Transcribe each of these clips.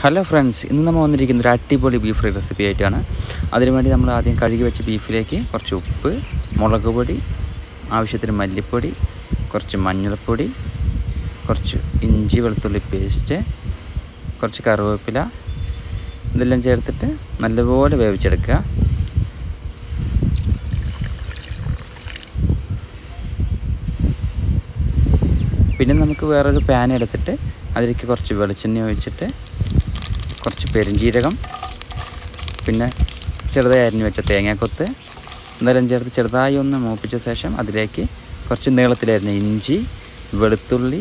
Hello friends ഇന്ന് നമ്മൾ വന്നിരിക്കുന്നത് ഒരു അടിപൊളി ബീഫ് റെസിപ്പി ആയിട്ടാണ്. അതിനുവേണ്ടി നമ്മൾ ആദ്യം കഴുകി വെച്ച ബീഫിലേക്ക് കുറച്ച് ഉപ്പ് മുളക് പൊടി ആവശ്യത്തിന് മല്ലിപ്പൊടി കുറച്ച് മഞ്ഞൾപ്പൊടി കുറച്ച് ഇഞ്ചി വെളുത്തുള്ളി പേസ്റ്റ് കുറച്ച് കറിവേപ്പില ഇതെല്ലാം ചേർത്തിട്ട് നല്ലപോലെ വേവിച്ചെടുക്കുക. പിന്നെ നമുക്ക് വേറൊരു പാൻ എടുത്തിട്ട് അതിലേക്ക് കുറച്ച് വെളിച്ചെണ്ണ ഒഴിച്ചിട്ട് കുറച്ച് പെരുംജീരകം പിന്നെ ചെറുതായി അരിഞ്ഞു വെച്ച തേങ്ങാക്കൊത്ത് ഇതെല്ലാം ചേർത്ത് ചെറുതായി ഒന്ന് മൂപ്പിച്ച ശേഷം അതിലേക്ക് കുറച്ച് നീളത്തിലരിഞ്ഞ ഇഞ്ചി വെളുത്തുള്ളി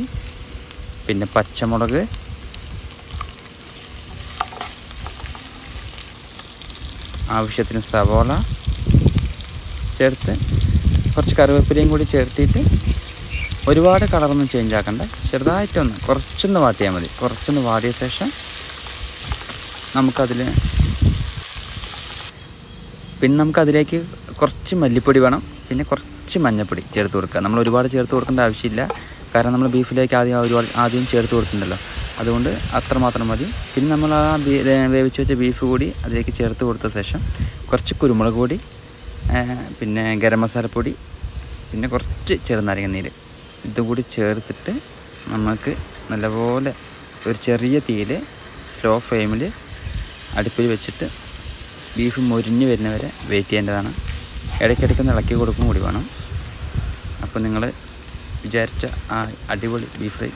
പിന്നെ പച്ചമുളക് ആവശ്യത്തിന് സവോള ചേർത്ത് കുറച്ച് കറിവേപ്പിലയും കൂടി ചേർത്തിട്ട് ഒരുപാട് കളറൊന്നും ചേഞ്ച് ആക്കണ്ട. ചെറുതായിട്ടൊന്ന് കുറച്ചൊന്ന് വാട്ടിയാൽ മതി. കുറച്ചൊന്ന് വാടിയ ശേഷം നമുക്കതിൽ പിന്നെ നമുക്കതിലേക്ക് കുറച്ച് മല്ലിപ്പൊടി വേണം. പിന്നെ കുറച്ച് മഞ്ഞൾപ്പൊടി ചേർത്ത് കൊടുക്കുക. നമ്മൾ ഒരുപാട് ചേർത്ത് കൊടുക്കേണ്ട ആവശ്യമില്ല. കാരണം നമ്മൾ ബീഫിലേക്ക് ആദ്യം ഒരുപാട് ആദ്യം ചേർത്ത് കൊടുത്തിട്ടുണ്ടല്ലോ. അതുകൊണ്ട് അത്രമാത്രം മതി. പിന്നെ നമ്മൾ ആ വേവിച്ച് വെച്ച ബീഫ് കൂടി അതിലേക്ക് ചേർത്ത് കൊടുത്ത ശേഷം കുറച്ച് കുരുമുളക് പൊടി പിന്നെ ഗരം മസാലപ്പൊടി പിന്നെ കുറച്ച് ചെറുനാരങ്ങ നീര്. ഇതുകൂടി ചേർത്തിട്ട് നമുക്ക് നല്ലപോലെ ഒരു ചെറിയ തീയിൽ സ്ലോ ഫ്ലെയിമിൽ അടുപ്പിൽ വെച്ചിട്ട് ബീഫ് മുരിഞ്ഞ് വരുന്നവരെ വെയിറ്റ് ചെയ്യേണ്ടതാണ്. ഇടയ്ക്കിടയ്ക്ക് ഒന്ന് ഇളക്കി കൊടുക്കും കൂടി വേണം. അപ്പോൾ നിങ്ങൾ വിചാരിച്ച ആ അടിപൊളി ബീഫ് ഫ്രൈ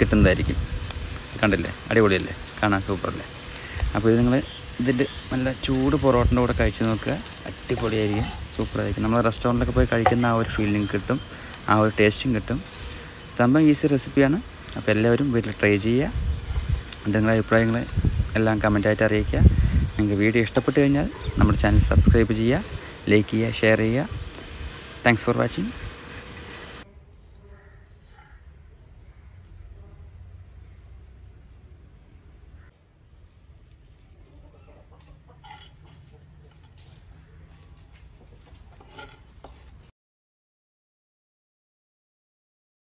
കിട്ടുന്നതായിരിക്കും. കണ്ടില്ലേ? അടിപൊളിയല്ലേ? കാണാൻ സൂപ്പറല്ലേ? അപ്പോൾ ഇത് നിങ്ങൾ ഇതിന്റെ നല്ല ചൂട് പൊറോട്ടന്റെ കൂടെ കഴിച്ച് നോക്കുക. അടിപൊളിയായിരിക്കും. സൂപ്പറായിരിക്കും. നമ്മൾ റെസ്റ്റോറന്റിലൊക്കെ പോയി കഴിക്കുന്ന ആ ഒരു ഫീലിംഗ് കിട്ടും. ആ ഒരു ടേസ്റ്റും കിട്ടും. സംഭവം ഈസി റെസിപ്പിയാണ് അപ്പോൾ എല്ലാവരും വീട്ടിൽ ട്രൈ ചെയ്യുക. നിങ്ങളുടെ അഭിപ്രായങ്ങൾ എല്ലാം കമന്റായിട്ട് അറിയിക്കുക. നിങ്ങൾക്ക് വീഡിയോ ഇഷ്ടപ്പെട്ട് കഴിഞ്ഞാൽ നമ്മുടെ ചാനൽ സബ്സ്ക്രൈബ് ചെയ്യുക ലൈക്ക് ചെയ്യുക ഷെയർ ചെയ്യുക. Thanks for watching